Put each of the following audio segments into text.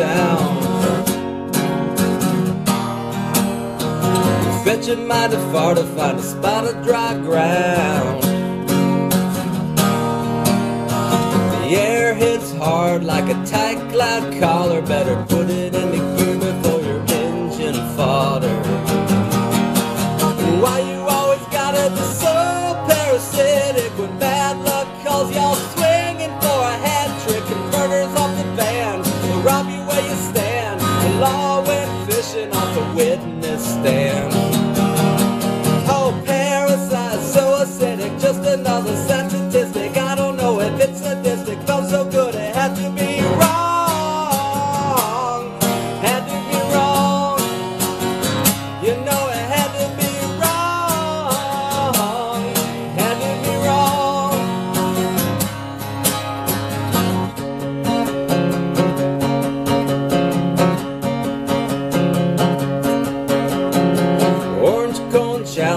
town. Fetching mighty far to find a spot of dry ground. The air hits hard like a tight cloud collar. Better put it in the gear before you're engine fodder. Why you always gotta be so parasitic when bad luck calls y'all swinging for a hat trick and murders stand.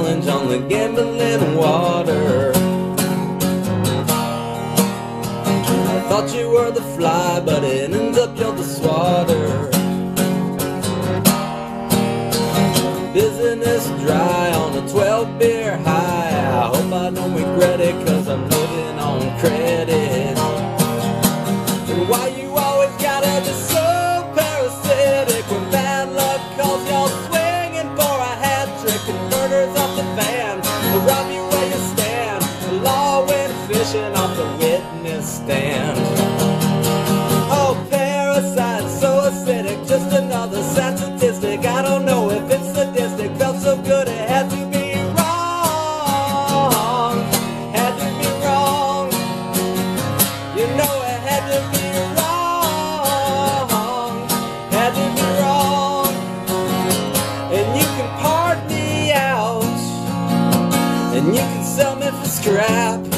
Challenge on the gambling water. I thought you were the fly, but it ends up you're the swatter. Business dry on a 12 beer high. I hope I don't regret it, cause I'm stand. Oh, parasite, so acidic, just another sad statistic. I don't know if it's sadistic, felt so good it had to be wrong. Had to be wrong. You know it had to be wrong. Had to be wrong. And you can part me out. And you can sell me for scrap.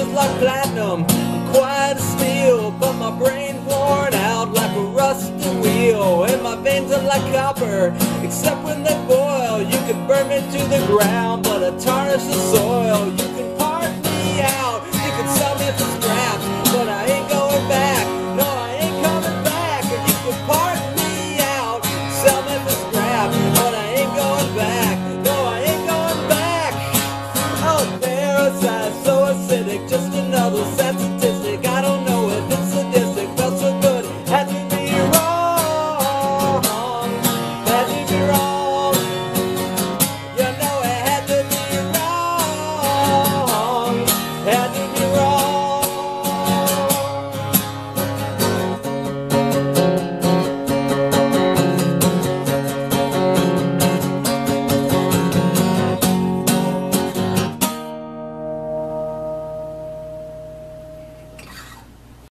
Like platinum. I'm quiet as steel. But my brain's worn out like a rusty wheel. And my veins are like copper. Except when they boil. You can burn me to the ground. But